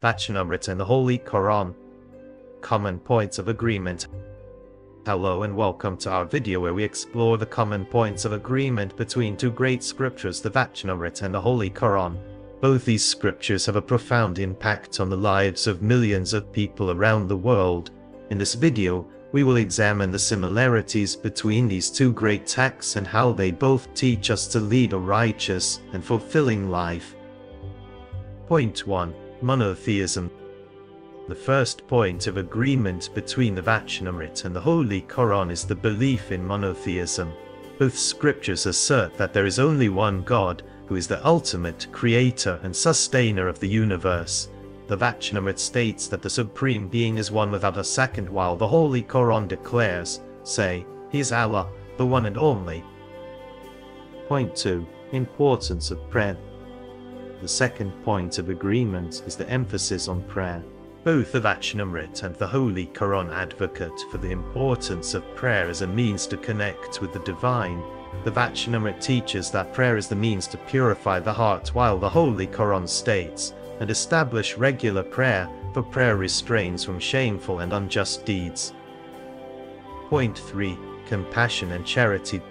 Vachanamrut and the Holy Quran. Common points of agreement. Hello and welcome to our video where we explore the common points of agreement between two great scriptures, the Vachanamrut and the Holy Quran. Both these scriptures have a profound impact on the lives of millions of people around the world. In this video, we will examine the similarities between these two great texts and how they both teach us to lead a righteous and fulfilling life. Point 1 Monotheism. The first point of agreement between the Vachanamrut and the Holy Quran is the belief in monotheism. Both scriptures assert that there is only one God who is the ultimate creator and sustainer of the universe. The Vachanamrut states that the Supreme Being is one without a second while the Holy Quran declares, say, He is Allah, the one and only. Point 2. Importance of prayer. The second point of agreement is the emphasis on prayer. Both the Vachanamrut and the Holy Quran advocate for the importance of prayer as a means to connect with the divine. The Vachanamrut teaches that prayer is the means to purify the heart while the Holy Quran states, and establish regular prayer, for prayer restrains from shameful and unjust deeds. Point 3. Compassion and Charity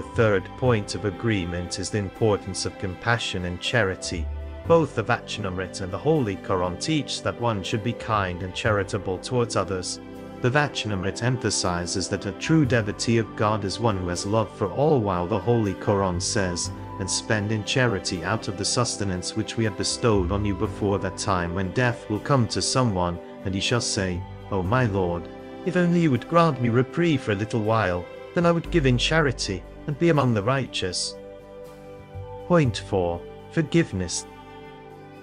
the third point of agreement is the importance of compassion and charity. Both the Vachanamrut and the Holy Quran teach that one should be kind and charitable towards others. The Vachanamrut emphasizes that a true devotee of God is one who has love for all while the Holy Quran says, and spend in charity out of the sustenance which we have bestowed on you before that time when death will come to someone, and he shall say, O my Lord, if only you would grant me reprieve for a little while, then I would give in charity and be among the righteous. Point 4. Forgiveness.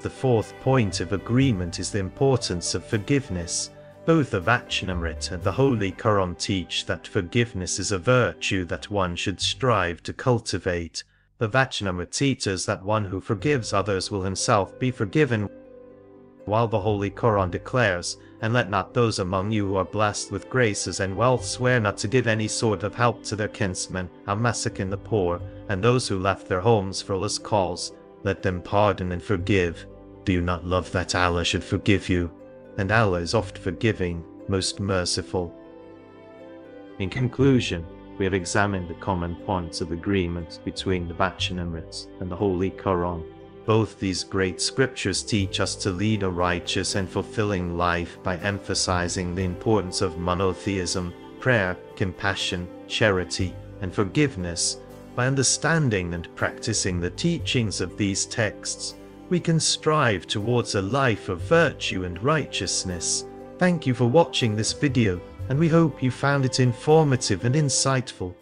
The fourth point of agreement is the importance of forgiveness. Both the Vachanamrut and the Holy Quran teach that forgiveness is a virtue that one should strive to cultivate. The Vachanamrut teaches that one who forgives others will himself be forgiven, while the Holy Quran declares, And let not those among you who are blessed with graces and wealth swear not to give any sort of help to their kinsmen, and massacre the poor, and those who left their homes for Allah's cause. Let them pardon and forgive. Do you not love that Allah should forgive you? And Allah is oft forgiving, most merciful. In conclusion, we have examined the common points of agreement between the Vachanamruts and the Holy Quran. Both these great scriptures teach us to lead a righteous and fulfilling life by emphasizing the importance of monotheism, prayer, compassion, charity, and forgiveness. By understanding and practicing the teachings of these texts, we can strive towards a life of virtue and righteousness. Thank you for watching this video, and we hope you found it informative and insightful.